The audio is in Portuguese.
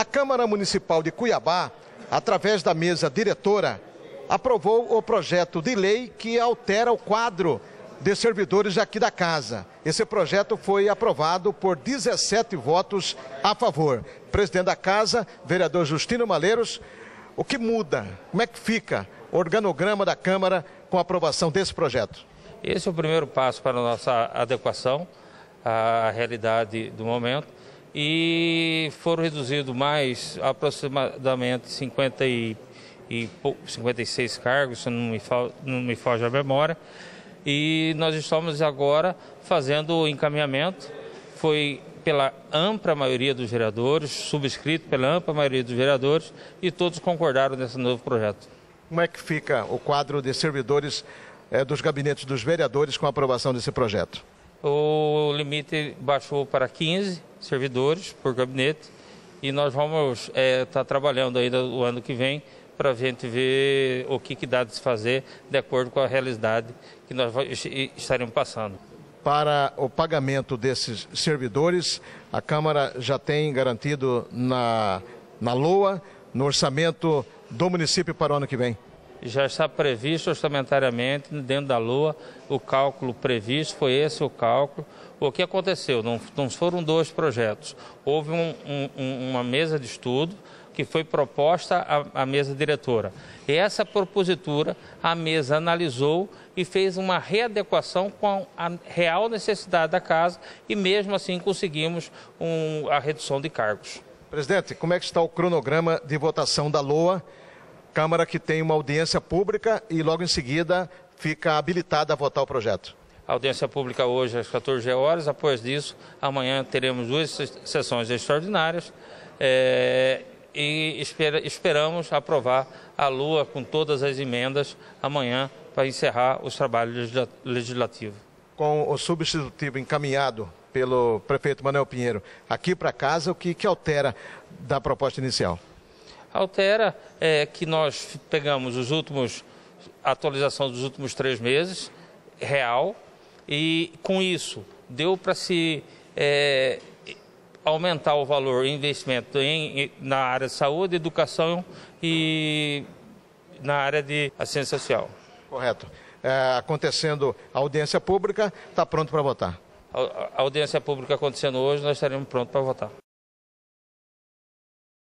A Câmara Municipal de Cuiabá, através da mesa diretora, aprovou o projeto de lei que altera o quadro de servidores aqui da casa. Esse projeto foi aprovado por 17 votos a favor. Presidente da casa, vereador Justino Maleiros, o que muda? Como é que fica o organograma da Câmara com a aprovação desse projeto? Esse é o primeiro passo para a nossa adequação à realidade do momento e foram reduzidos mais aproximadamente 50 e, e 56 cargos, se não me, não me foge a memória, e nós estamos agora fazendo o encaminhamento. Foi pela ampla maioria dos vereadores, subscrito pela ampla maioria dos vereadores, e todos concordaram nesse novo projeto. Como é que fica o quadro de servidores é, dos gabinetes dos vereadores com a aprovação desse projeto? O limite baixou para 15 servidores por gabinete e nós vamos estar é, tá trabalhando ainda o ano que vem para a gente ver o que, que dá de se fazer de acordo com a realidade que nós estaremos passando. Para o pagamento desses servidores, a Câmara já tem garantido na, na LOA, no orçamento do município para o ano que vem? Já está previsto orçamentariamente dentro da LOA o cálculo previsto, foi esse o cálculo. O que aconteceu? Não, não foram dois projetos. Houve um, um, uma mesa de estudo que foi proposta à, à mesa diretora. E essa propositura a mesa analisou e fez uma readequação com a real necessidade da casa e mesmo assim conseguimos um, a redução de cargos. Presidente, como é que está o cronograma de votação da LOA? Câmara que tem uma audiência pública e logo em seguida fica habilitada a votar o projeto. A audiência pública hoje às 14 horas, após disso, amanhã teremos duas sessões extraordinárias. É, e espera, esperamos aprovar a Lua com todas as emendas amanhã para encerrar os trabalhos legislativos. Com o substitutivo encaminhado pelo prefeito Manuel Pinheiro aqui para casa, o que, que altera da proposta inicial? Altera é, que nós pegamos os últimos, a atualização dos últimos três meses, real, e com isso deu para se é, aumentar o valor investimento em, na área de saúde, educação e na área de assistência social. Correto. É, acontecendo a audiência pública, está pronto para votar? A, a audiência pública acontecendo hoje, nós estaremos prontos para votar.